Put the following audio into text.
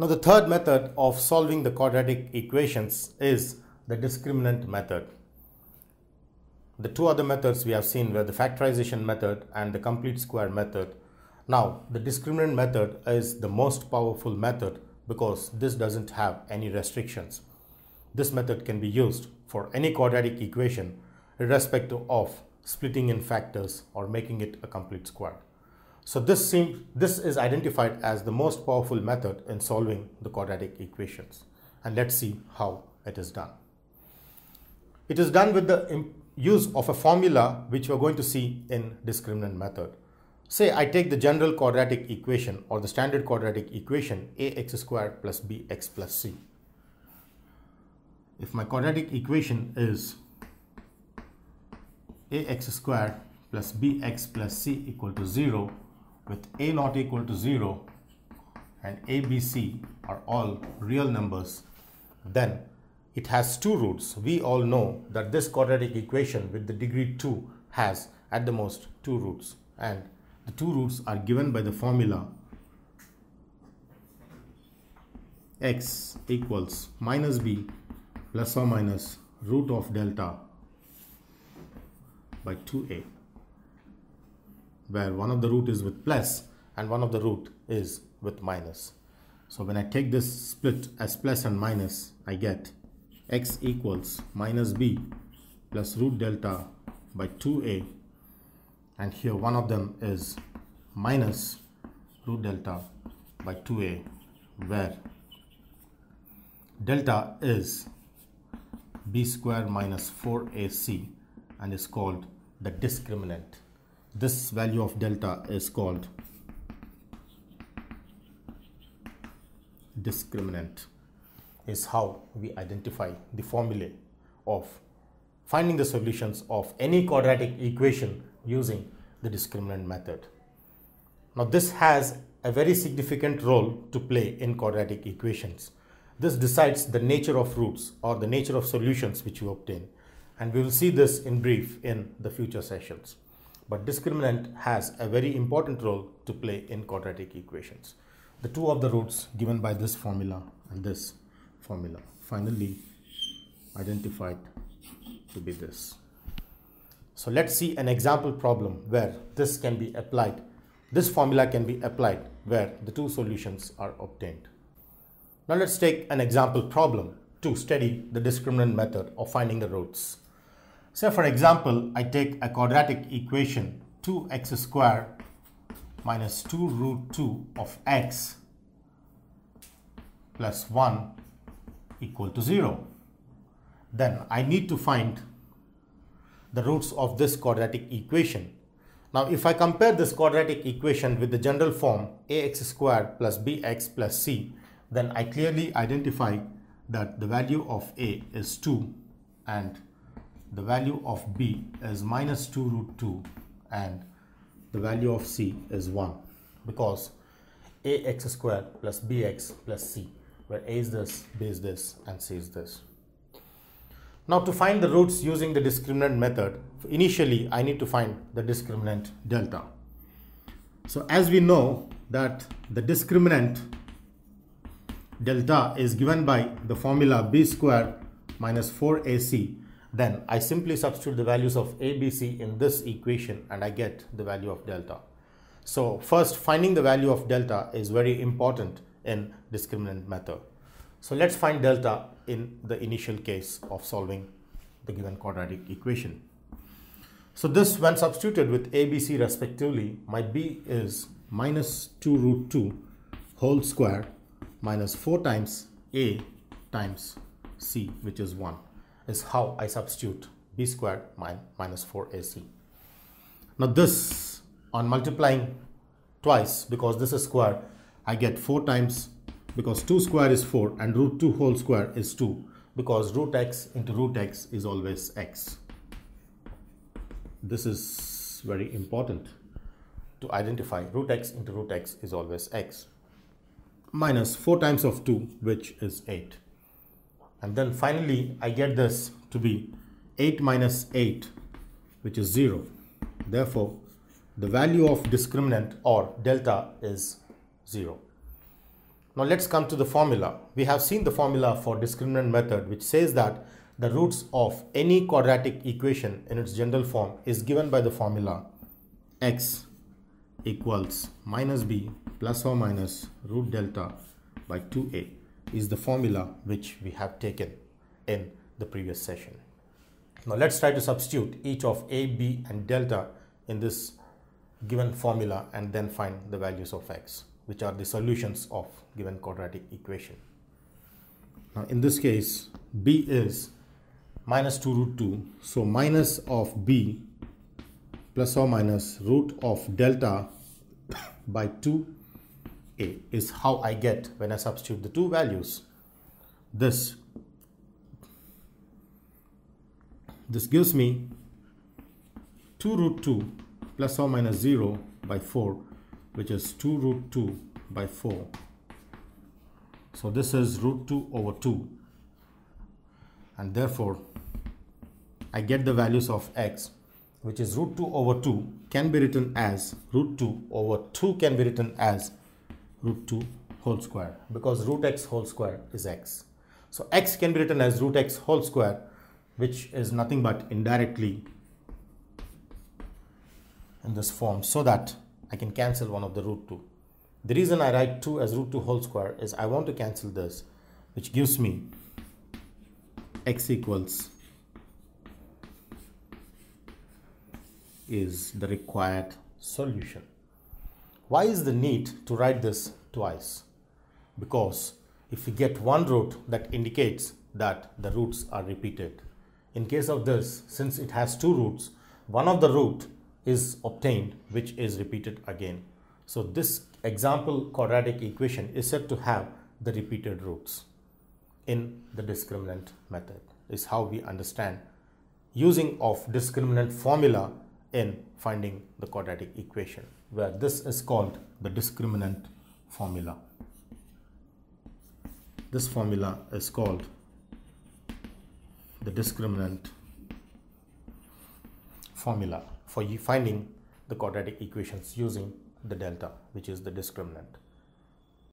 Now the third method of solving the quadratic equations is the discriminant method. The two other methods we have seen were the factorization method and the complete square method. Now the discriminant method is the most powerful method because this doesn't have any restrictions. This method can be used for any quadratic equation irrespective of splitting in factors or making it a complete square. So this, seems, this is identified as the most powerful method in solving the quadratic equations. And let's see how it is done. It is done with the use of a formula which we are going to see in discriminant method. Say I take the general quadratic equation or the standard quadratic equation ax squared plus bx plus c. If my quadratic equation is ax squared plus bx plus c equal to 0 with a not equal to 0 and abc are all real numbers then it has two roots. We all know that this quadratic equation with the degree 2 has at the most two roots and the two roots are given by the formula x equals minus b plus or minus root of delta by 2a where one of the root is with plus and one of the root is with minus. So when I take this split as plus and minus I get x equals minus b plus root delta by 2a and here one of them is minus root delta by 2a where delta is b square minus 4ac and is called the discriminant. This value of delta is called discriminant is how we identify the formulae of finding the solutions of any quadratic equation using the discriminant method. Now this has a very significant role to play in quadratic equations. This decides the nature of roots or the nature of solutions which you obtain and we will see this in brief in the future sessions. But discriminant has a very important role to play in quadratic equations. The two of the roots given by this formula and this formula finally identified to be this. So let's see an example problem where this can be applied. This formula can be applied where the two solutions are obtained. Now let's take an example problem to study the discriminant method of finding the roots. Say for example, I take a quadratic equation 2x squared minus 2 root 2 of x plus 1 equal to 0. Then I need to find the roots of this quadratic equation. Now if I compare this quadratic equation with the general form ax squared plus bx plus c, then I clearly identify that the value of a is 2 and the value of b is minus 2 root 2 and the value of c is 1 because ax squared plus bx plus c where a is this, b is this, and c is this. Now to find the roots using the discriminant method, initially I need to find the discriminant delta. So as we know that the discriminant delta is given by the formula b square minus 4ac, then I simply substitute the values of a, b, c in this equation and I get the value of delta. So first finding the value of delta is very important in discriminant method. So let's find delta in the initial case of solving the given quadratic equation. So this when substituted with ABC respectively, my B is minus 2 root 2 whole square minus 4 times A times C which is 1 is how I substitute B squared minus 4AC. Now this on multiplying twice because this is square I get 4 times because 2 square is 4 and root 2 whole square is 2 because root x into root x is always x. This is very important to identify root x into root x is always x minus 4 times of 2 which is 8 and then finally I get this to be 8 minus 8 which is 0 therefore the value of discriminant or delta is 0 Now let's come to the formula. We have seen the formula for discriminant method which says that the roots of any quadratic equation in its general form is given by the formula x equals minus b plus or minus root delta by 2a is the formula which we have taken in the previous session. Now let's try to substitute each of a, b and delta in this given formula and then find the values of x which are the solutions of given quadratic equation. Now in this case b is minus 2 root 2 so minus of b plus or minus root of delta by 2a is how I get when I substitute the two values. This this gives me 2 root 2 plus or minus 0 by 4 which is 2 root 2 by 4 so this is root 2 over 2 and therefore I get the values of x which is root 2 over 2 can be written as root 2 over 2 can be written as root 2 whole square because root x whole square is x. So x can be written as root x whole square which is nothing but indirectly in this form so that I can cancel one of the root 2. The reason I write 2 as root 2 whole square is I want to cancel this which gives me x equals is the required solution. Why is the need to write this twice? Because if we get one root that indicates that the roots are repeated. In case of this, since it has two roots, one of the root is obtained which is repeated again. So this example quadratic equation is said to have the repeated roots in the discriminant method is how we understand using of discriminant formula in finding the quadratic equation where this is called the discriminant formula. This formula is called the discriminant formula for finding the quadratic equations using the delta which is the discriminant.